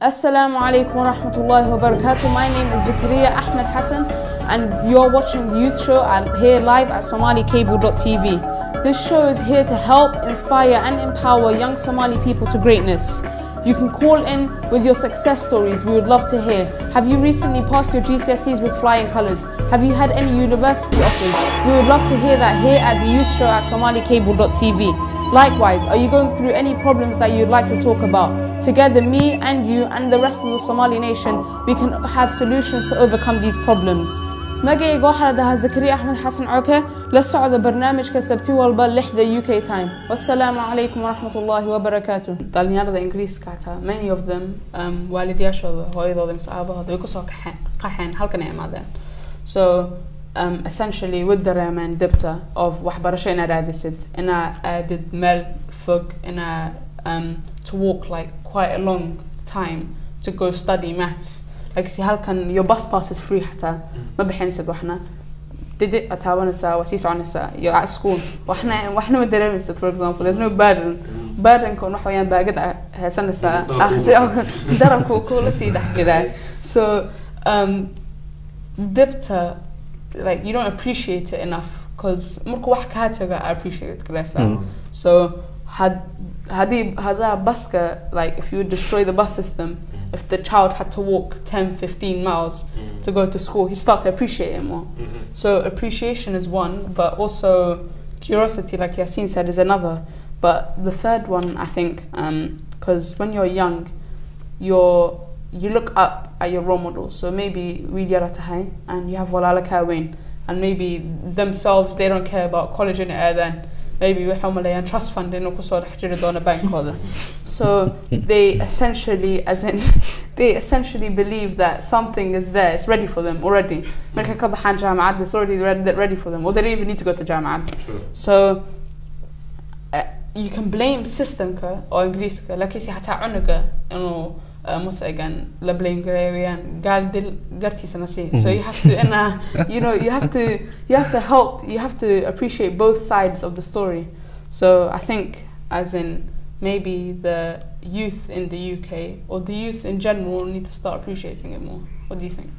Assalamu alaikum wa rahmatullahi wa barakatuh. My name is Zakaria Ahmed Hassan, and you're watching the youth show here live at SomaliCable.tv. This show is here to help, inspire, and empower young Somali people to greatness. You can call in with your success stories, we would love to hear. Have you recently passed your GCSEs with flying colours? Have you had any university offers? We would love to hear that here at the youth show at SomaliCable.tv. Likewise, are you going through any problems that you'd like to talk about? Together, me and you and the rest of the Somali nation, we can have solutions to overcome these problems. Magacayga waxaa la dhahaa zakariya axmed xasan coke. La socda barnaamijka sabti walba lixda u k time. Wasalaamu calaykum waraxmat ullaahi wabarakaatu dhalinyarada ingiriiska hataa many of them um, waalidayaashooda hooyadooda mise aabahooda way ku soo qaxeen halkan ay imaadeen. So um, essentially way dareemeen dibta of waxbarasho inaad aadisid inaad aadid meel fog inaad um, to walk like quite a long time to go study maths like si halkan your bus pass is free xataa ma bixinaysid waxna. Didi aad taabanaysaa waa sii soconaysaa you're at school. Waxna waxna ma dareemaysid for example. There's no burden. Burdenka un wax weeyaan baagad aa haysanaysaa ah si darabku kula sii. dhex jiraa so um, dibta like you don't appreciate it enough. Because marku wax kaa taga I appreciate it garaysaa so had hadii hadaa baska like if you destroy the bus system mm. if the child had to walk 10 15 miles mm. to go to school he'd start to appreciate it more. Mm-hmm. So appreciation is one but also curiosity like Yasin said is another. But the third one I think um, because when you're young you're you look up at your role models. So maybe we high and you have Walala Kawain and maybe themselves they don't care about college in air then maybe waxay umaleeyaan trust fund inuu ku soo dhex jiri doono bankkooda so they essentially as in they essentially believe that something is there it's ready for them already. Markay ka baxaan jaamacad it's already ready, ready for them or they don't even need to go to jaamacad so uh, you can blame systemka oo ingiriiska laakiinse xataa cunuga inuu musagan la blame gareeyaan gaal dil gartiisana si so you have to and uh, you know you have to you have to help you have to appreciate both sides of the story. So i think as in maybe the youth in the uk or the youth in general need to start appreciating it more. What do you think